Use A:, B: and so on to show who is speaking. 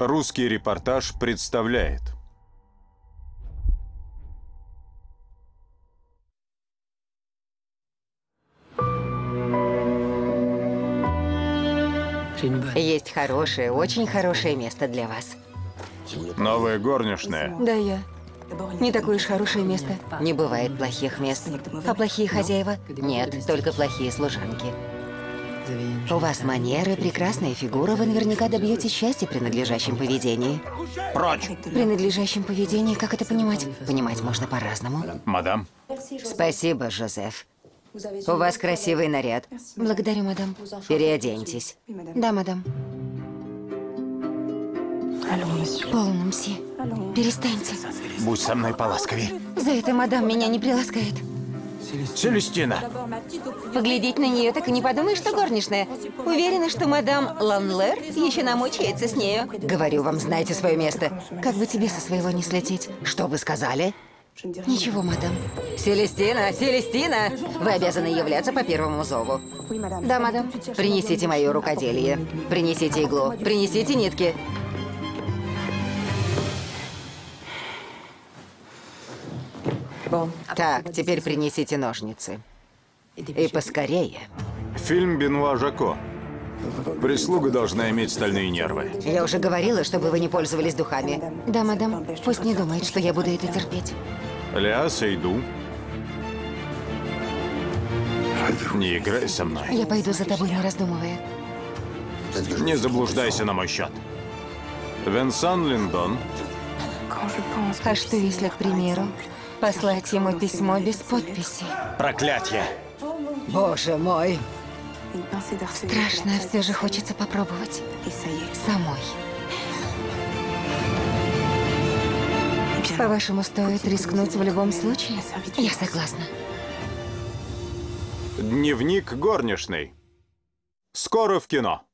A: Русский репортаж представляет.
B: Есть хорошее, очень хорошее место для вас.
A: Новая горничная.
B: Да, я. Не такое уж хорошее место. Не бывает плохих мест. А плохие хозяева? Нет, только плохие служанки. У вас манеры, прекрасная фигура, вы наверняка добьетесь счастья при надлежащем поведении.
A: Прочь!
B: При надлежащем поведении, как это понимать? Понимать можно по-разному.
A: Мадам,
B: Спасибо, Жозеф. У вас красивый наряд. Благодарю, мадам. Переоденьтесь. Да, мадам. Полно, мсье. Перестаньте.
A: будь со мной поласковее.
B: За это мадам меня не приласкает.
A: Селестина!
B: Поглядеть на нее, так и не подумаешь, что горничная. Уверена, что мадам Ланлер еще намучается с нею. Говорю вам, знайте свое место. Как бы тебе со своего не слететь? Что вы сказали? Ничего, мадам. Селестина, Селестина! Вы обязаны являться по первому зову. Да, мадам. Принесите мое рукоделие. Принесите иглу. Принесите нитки. Так, теперь принесите ножницы. И поскорее.
A: Фильм Бенуа Жако. Прислуга должна иметь стальные нервы.
B: Я уже говорила, чтобы вы не пользовались духами. Да, мадам. Пусть не думает, что я буду это терпеть.
A: Ля Сейду. Не играй со мной.
B: Я пойду за тобой, не раздумывая.
A: Не заблуждайся на мой счет. Венсан Линдон.
B: А что, если, к примеру, послать ему письмо без подписи?
A: Проклятье!
B: Боже мой! Страшно, все же хочется попробовать. Самой. По-вашему, стоит рискнуть в любом случае? Я согласна.
A: Дневник горничной. Скоро в кино.